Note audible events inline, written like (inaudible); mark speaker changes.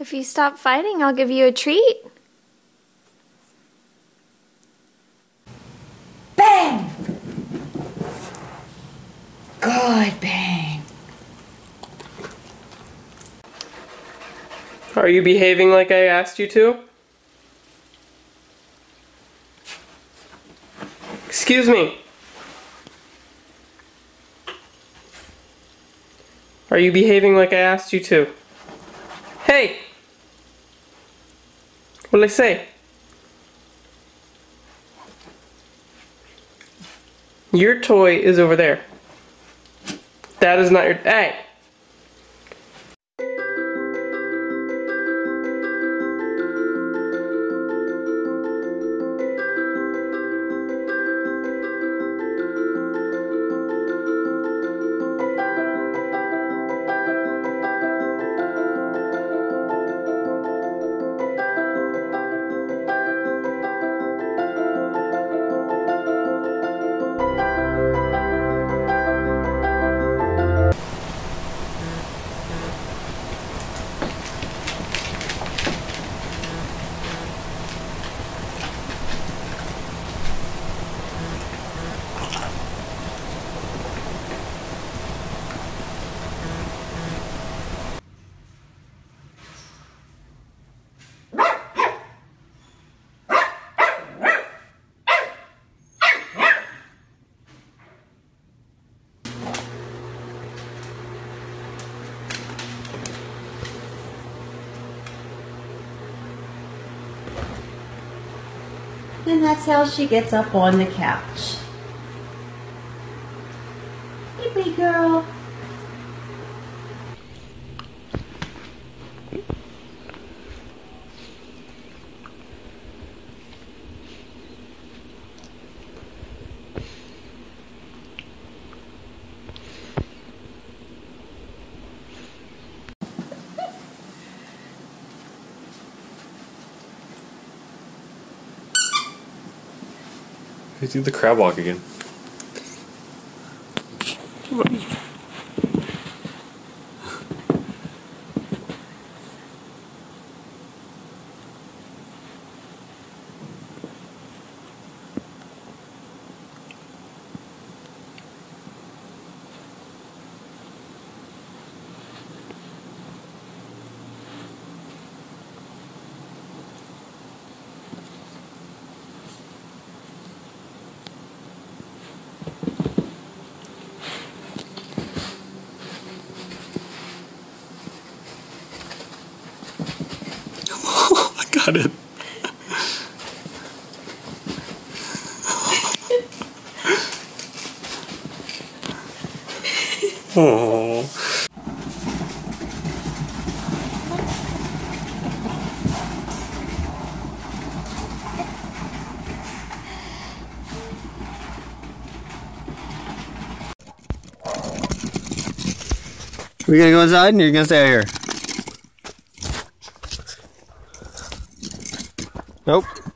Speaker 1: If you stop fighting, I'll give you a treat.
Speaker 2: Bang! Good bang.
Speaker 3: Are you behaving like I asked you to? Excuse me. Are you behaving like I asked you to? Hey! What did I say? Your toy is over there. That is not your. Hey!
Speaker 2: And that's how she gets up on the couch. Big girl.
Speaker 4: I do the crab walk again. (laughs) Got it. Oh.
Speaker 5: We gonna go inside and you're gonna stay out here? Nope.